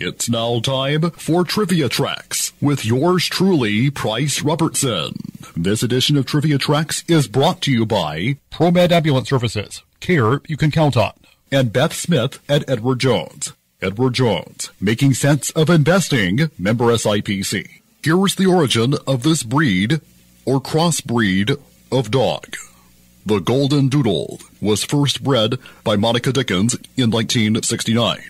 It's now time for Trivia Tracks with yours truly, Pryce Robertson. This edition of Trivia Tracks is brought to you by ProMed Ambulance Services. Care you can count on. and Beth Smith at Edward Jones. Edward Jones, making sense of investing, member SIPC. Here's the origin of this breed or crossbreed of dog. The Golden Doodle was first bred by Monica Dickens in 1969.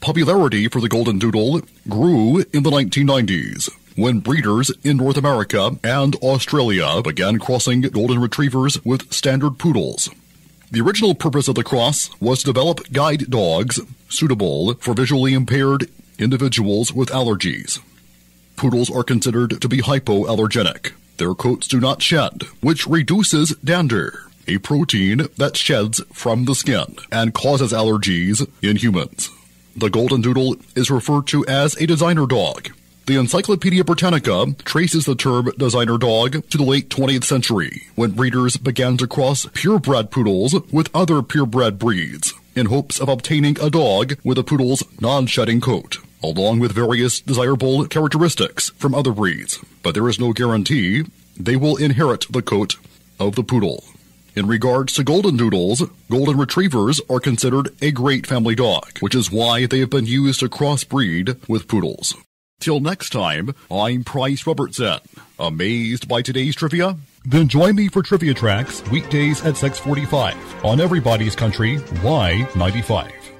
Popularity for the Golden Doodle grew in the 1990s when breeders in North America and Australia began crossing Golden Retrievers with standard poodles. The original purpose of the cross was to develop guide dogs suitable for visually impaired individuals with allergies. Poodles are considered to be hypoallergenic. Their coats do not shed, which reduces dander, a protein that sheds from the skin and causes allergies in humans. The Golden Doodle is referred to as a designer dog. The Encyclopedia Britannica traces the term designer dog to the late 20th century, when breeders began to cross purebred poodles with other purebred breeds in hopes of obtaining a dog with a poodle's non-shedding coat, along with various desirable characteristics from other breeds. But there is no guarantee they will inherit the coat of the poodle. In regards to golden doodles, golden retrievers are considered a great family dog, which is why they have been used to crossbreed with poodles. Till next time, I'm Pryce Robertson. Amazed by today's trivia? Then join me for Trivia Tracks weekdays at 645 on Everybody's Country Y95.